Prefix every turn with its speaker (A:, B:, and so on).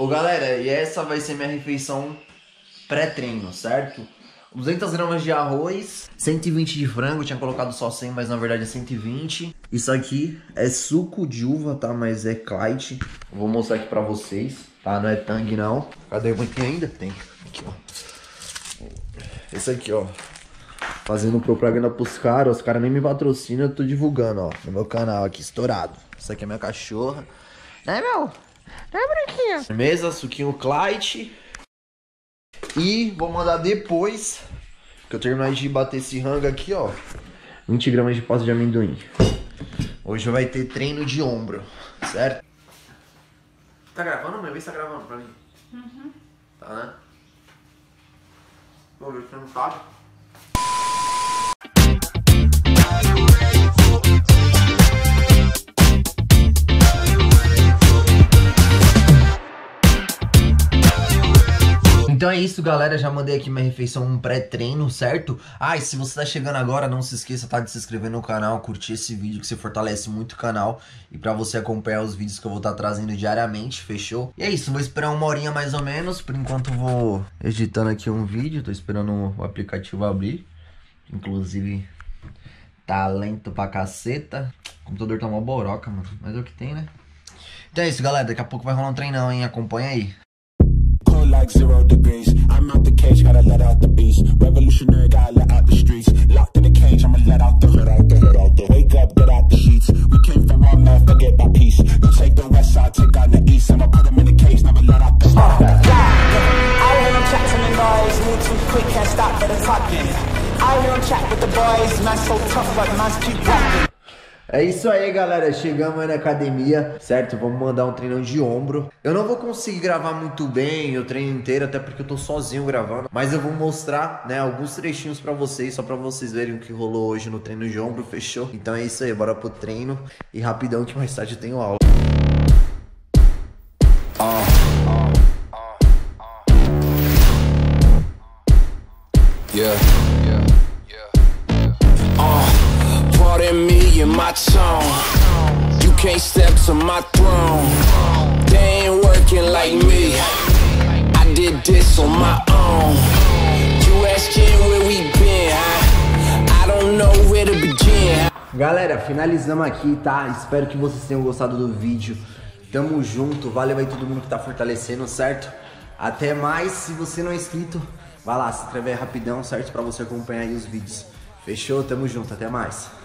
A: Ô galera, e essa vai ser minha refeição pré-treino, certo? 200 gramas de arroz, 120 de frango, tinha colocado só 100, mas na verdade é 120. Isso aqui é suco de uva, tá? Mas é Clyde. Vou mostrar aqui pra vocês, tá? Não é Tang não. Cadê o banquinho ainda? Tem. Aqui, ó. Esse aqui, ó. Fazendo propaganda pros caras, os caras nem me patrocinam, eu tô divulgando, ó, no meu canal aqui, estourado. Essa aqui é minha cachorra. É, meu? É, branquinha. Firmeza, suquinho Clyde. E vou mandar depois que eu terminar de bater esse rango aqui, ó. 20 gramas de pasta de amendoim. Hoje vai ter treino de ombro, certo? Tá gravando, mãe? Vê se tá gravando pra mim. Uhum. Tá, né? Vou ver se não tá. Então é isso, galera. Já mandei aqui minha refeição um pré-treino, certo? Ah, e se você tá chegando agora, não se esqueça tá, de se inscrever no canal, curtir esse vídeo que você fortalece muito o canal e pra você acompanhar os vídeos que eu vou estar tá trazendo diariamente, fechou? E é isso, vou esperar uma horinha mais ou menos. Por enquanto vou editando aqui um vídeo, tô esperando o aplicativo abrir. Inclusive, tá lento pra caceta. O computador tá uma boroca, mano. Mas é o que tem, né? Então é isso, galera. Daqui a pouco vai rolar um treinão, hein? Acompanha aí. Like zero degrees. I'm out the cage, gotta let out the beast. Revolutionary, gotta let out the streets. Locked in the cage, I'ma let out the hood out the hood out the. Wake up, get out the sheets. We came from one man, forget my peace. You take the west side, take on the east. I'ma put them in the cage, never let out the. Uh, yeah. I hear them chat to the noise, move too quick, can't stop for the talking. I hear them chat with the boys, man so tough, but man's keep rapping. É isso aí, galera. Chegamos aí na academia, certo? Vamos mandar um treinão de ombro. Eu não vou conseguir gravar muito bem o treino inteiro, até porque eu tô sozinho gravando. Mas eu vou mostrar, né, alguns trechinhos pra vocês, só pra vocês verem o que rolou hoje no treino de ombro, fechou? Então é isso aí, bora pro treino. E rapidão que mais tarde eu tenho aula. Yeah. My. You can't step to my throne. They ain't working like me. I did this on my own. You asking where we been? I don't know where to begin. Galera, finalizamos aqui, tá? Espero que vocês tenham gostado do vídeo. Tamo junto, valeu aí todo mundo que tá fortalecendo, certo? Até mais, se você não é inscrito, vai lá, se inscreve aí rapidão, certo? Pra você acompanhar aí os vídeos. Fechou? Tamo junto, até mais.